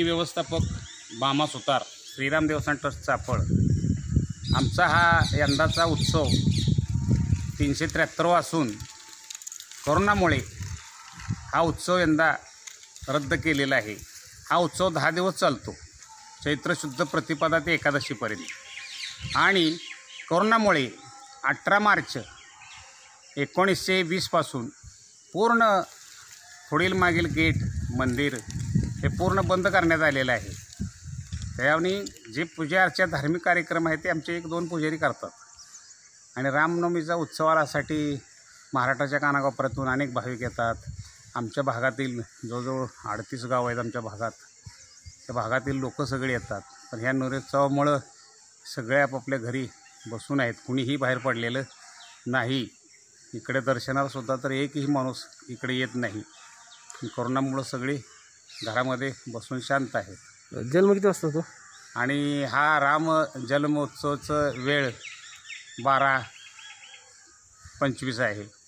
व्यवस्थापक बामा सुतार श्रीराम देवस्थान ट्रस्ट चाफळ आमचा हा यंदाचा उत्सव तीनशे त्र्याहत्तरवा असून कोरोनामुळे हा उत्सव यंदा रद्द केलेला आहे. हा उत्सव दहा दिवस चालतो. चैत्र शुद्ध प्रतिपदा ते एकादशीपर्यंत. आणि कोरोनामुळे अठरा मार्च एकोणीसशे वीसपासून पूर्ण पुढील मागील गेट मंदिर हे पूर्ण बंद करण्यात आलेलं आहे. त्यामुळे जे पूजा अर्चा धार्मिक कार्यक्रम आहे ते आमचे एक दोन पुजारी करतात. आणि रामनवमीचा उत्सवासाठी महाराष्ट्राच्या कानाकोपऱ्यातून अनेक भाविक येतात. आमच्या भागातील जवळजवळ अडतीस गाव आहेत आमच्या भागात. त्या भागातील लोक सगळे येतात. पण ह्या नोरोत्सवामुळं सगळे आपापल्या घरी बसून आहेत. कुणीही बाहेर पडलेलं नाही. इकडे दर्शनाला सुद्धा तर एकही माणूस इकडे येत नाही. कोरोनामुळं सगळी घरामध्ये बसून शांत आहेत जन्म किती वाजता होतो? आणि हा राम जन्मोत्सवचं वेळ बारा पंचवीस आहे.